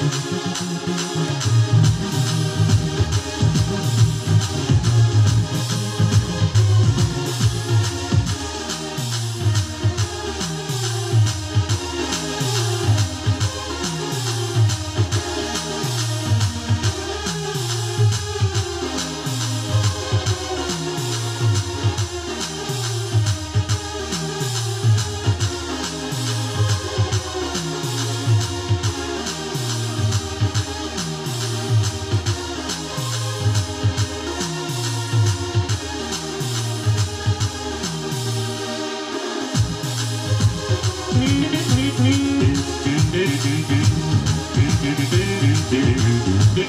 どうも。